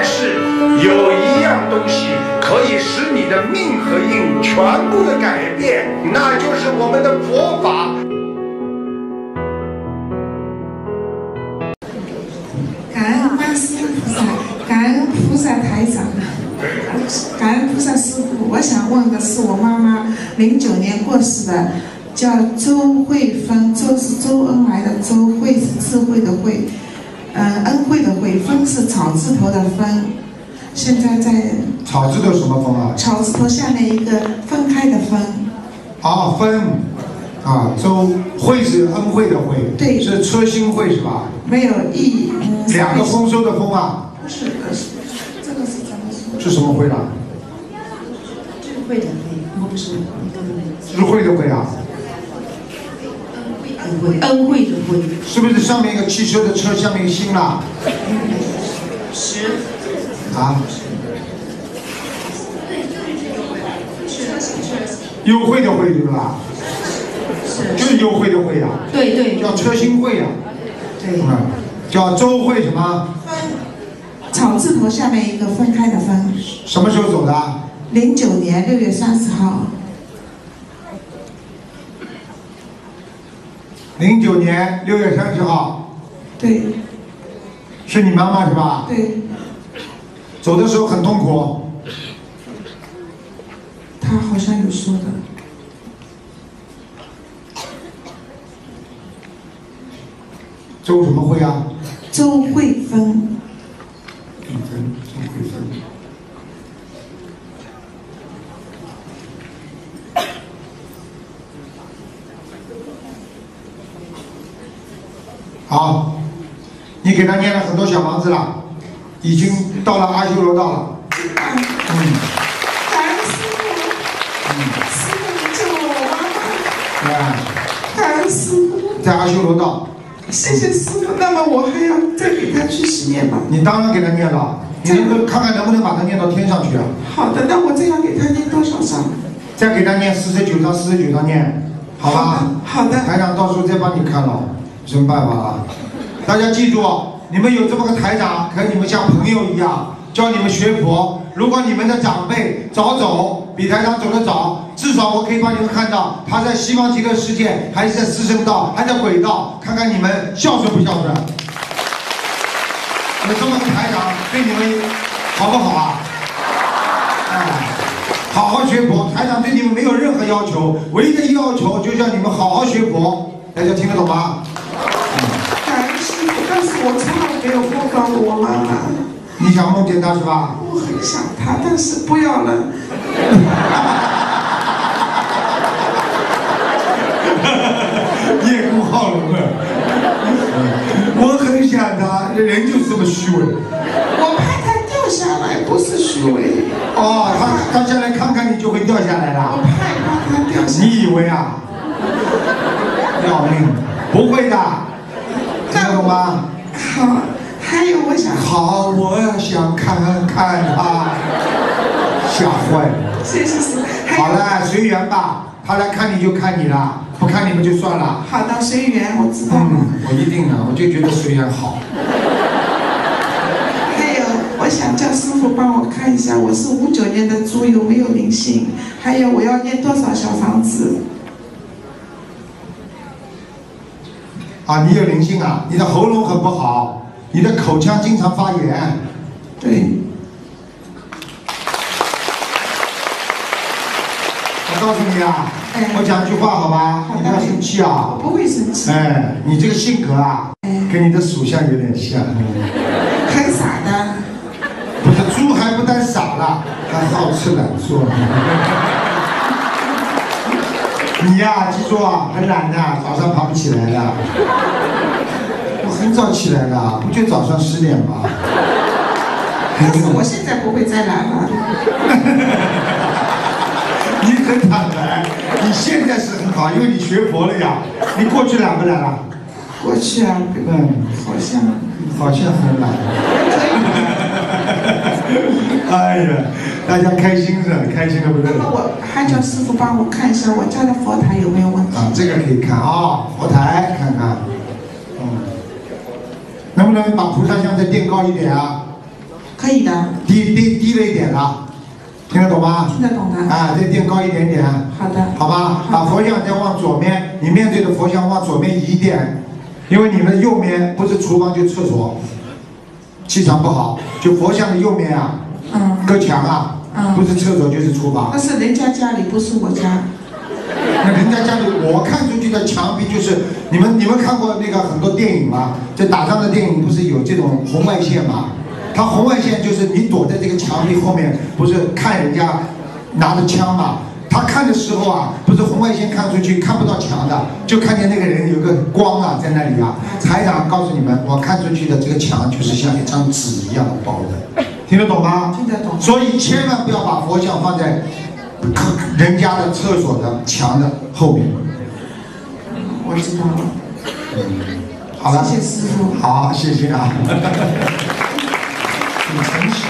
但是有一样东西可以使你的命和运全部的改变，那就是我们的佛法。感恩观世音菩萨，感恩菩萨台长，感恩菩萨师傅。我想问的是，我妈妈零九年过世的，叫周慧芬，周是周恩来的周，慧是智慧的慧，嗯，恩惠的惠，分是草字头的分。现在在草字头什么分啊？草字头下面一个分开的分。啊，分啊，周惠是恩惠的惠，对是车薪惠是吧？没有意，嗯，两个丰收的丰啊，不是，不是，这个是怎么说？是什么惠啊？智慧的慧，我不是智慧的慧啊，恩惠，恩惠的惠。是不是上面一个汽车的车，下面一个心啦？十啊？优惠的惠对吧？是？就是优惠的惠呀，对对叫车薪惠呀，对，嗯，叫周惠什么？草字头下面一个分开的分。什么时候走的啊？零九年六月三十号，零九年六月三十号，对是你妈妈是吧？对，走的时候很痛苦，他好像有说的，周什么会啊？周慧芬，周分，周慧分。好，你给他念了很多小房子了，已经到了阿修罗道了。嗯，感恩师傅，师傅你我妈哎，妈，感恩师傅，在阿修罗道，谢谢师傅。那么我还要再给他去洗念吗？你当然给他念了，你能够看看能不能把他念到天上去啊？好的，那我这样给他念多少章？再给他念四十九章，四十九章念，好吧？好的，台长到时候再帮你看了，有什么办法啊？大家记住，你们有这么个台长，可你们像朋友一样教你们学佛。如果你们的长辈早走，比台长走得早，至少我可以帮你们看到他在西方极乐世界，还是在四圣道，还在轨道，看看你们孝顺不孝顺。有这么个台长对你们好不好啊？哎。好好学佛，台长对你们没有任何要求，唯一的要求就叫你们好好学佛，大家听得懂吗？我从来没有梦到过我妈妈。你想梦见她是吧？我很想她，但是不要了。叶公好龙啊！我很想她，人就是这么虚伪。我怕他掉下来，不是虚伪，哦，他他下来看看你就会掉下来我了。害怕他掉下来。你以为啊？要命！不会的，听得懂吗？好，还有我想，好，我想看看他，吓坏了。谢谢。好了，随缘吧，他来看你就看你了，不看你们就算了。好的，随缘，我知道了。嗯，我一定的，我就觉得随缘好。还有，我想叫师傅帮我看一下，我是五九年的猪，有没有灵性？还有，我要念多少小房子？啊，你有灵性啊，你的喉咙很不好，你的口腔经常发炎。对，我告诉你啊，哎我讲一句话好吧，好你不要生气啊我。不会生气，哎，你这个性格啊，跟你的属相有点像。很傻的。不是猪还不但傻了，还好吃懒做。你呀、记住啊，很懒的，早上爬不起来的。我很早起来的，不就早上十点吗？但是我现在不会再懒了。你很坦白，你现在是很好，因为你学佛了呀。你过去懒不懒啊？过去啊，嗯，好像好像很懒。哎呀，大家开心是吧开心的不得了。那么我还叫师傅帮我看一下我家的佛台有没有问题。啊，这个可以看啊、佛台看看，嗯，能不能把菩萨像再垫高一点啊？可以的，低低低了一点了，听得懂吗？听得懂的。啊，再垫高一点点。好的。好吧，把佛像再往左面，你面对的佛像往左面移一点，因为你们的右面不是厨房就厕所，气场不好，就佛像的右面啊，嗯，隔墙啊，嗯，不是厕所就是厨房。那是人家家里，不是我家。那人家家里，我看出去的墙壁就是你们，你们看过那个很多电影吗？就打仗的电影不是有这种红外线吗？它红外线就是你躲在这个墙壁后面，不是看人家拿着枪嘛？他看的时候啊，不是红外线看出去看不到墙的，就看见那个人有个光啊在那里啊。台长告诉你们，我看出去的这个墙就是像一张纸一样的薄的，听得懂吗？听得懂。所以千万不要把佛像放在。人家的厕所的墙的后面，我知道了。好了，谢谢师傅。好，谢谢啊。很诚实。